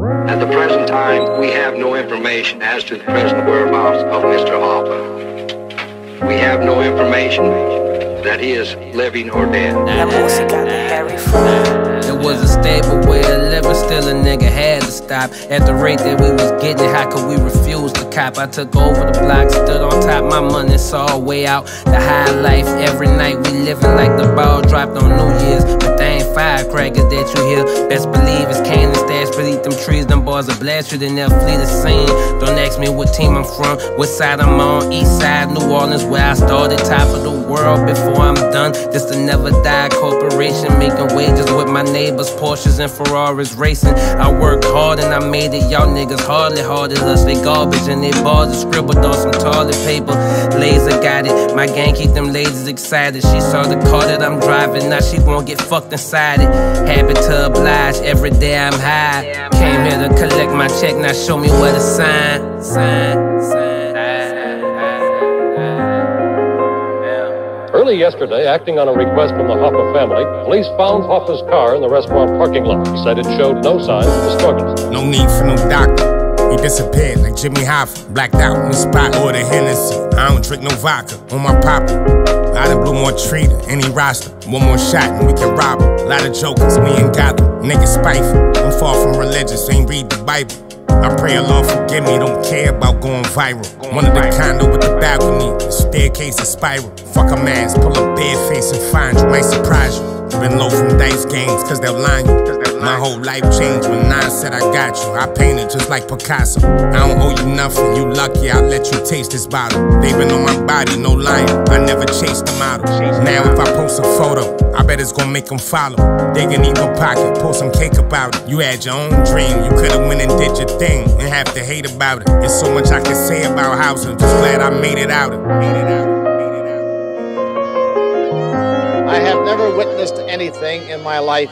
At the present time, we have no information as to the present whereabouts of Mr. Hoffa. We have no information that he is living or dead. La música de Harry Fraud. It was a stable way of living, still a nigga had to stop. At the rate that we was getting how could we refuse to cop? I took over the block, stood on top, my money saw a way out. The high life, every night we living like the ball dropped on New Year's. But they ain't firecrackers that you hear. Best believe it's cannon stash, beneath them trees, them bars are blast you, then they'll flee the scene. Don't ask me what team I'm from, what side I'm on. East side, New Orleans, where I started, top of the world before I'm done. This to never die corporation, making wages with my neighbors, Porsches and Ferraris racing. I worked hard and I made it. Y'all niggas hardly hard as us. They garbage and they bars are scribbled on some toilet paper. Laser got it. My gang keep them ladies excited. She saw the car that I'm driving. Now she won't get fucked inside it. Habit to oblige. Every day I'm high. Came here to collect my check. Now show me where to sign. Sign. Sign. Early yesterday, acting on a request from the Hoffa family, police found Hoffa's car in the restaurant parking lot. Said it showed no signs of a struggle. No need for no doctor. He disappeared like Jimmy Hoffa. Blacked out in the spot, order Hennessy. I don't drink no vodka on my papa. I done blew more tree any roster. One more shot and we can rob 'em. Lot of jokers, we ain't got them. Niggas spiteful. I'm far from religious, ain't read the Bible. I pray Allah forgive me, don't care about going viral. One of the condo with the balcony, the staircase is spiral. Fuck a mask, pull up bare face and find you, might surprise you. Been low from dice games, cause they'll line you. My whole life changed when Nine said I got you. I painted just like Picasso. I don't owe you nothing, you lucky, I'll let you taste this bottle. They been on my body, no lying. I never chased the model. Now if I post a photo, I bet it's gonna make them follow. They can eat my pocket, pull some cake about it. You had your own dream, you could've went and did your thing and have to hate about it. There's so much I can say about housing, just glad I made it out. Made it out. Made it out. I have never witnessed anything in my life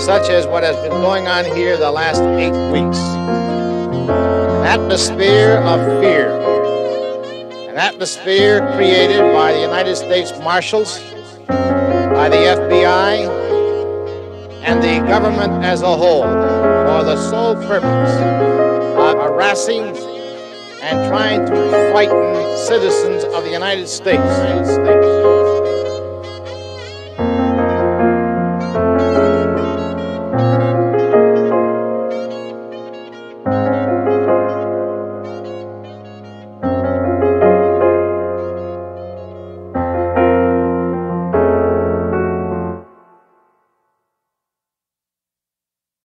such as what has been going on here the last eight weeks. An atmosphere of fear. An atmosphere created by the United States Marshals, by the FBI, and the government as a whole for the sole purpose of harassing and trying to frighten citizens of the United States.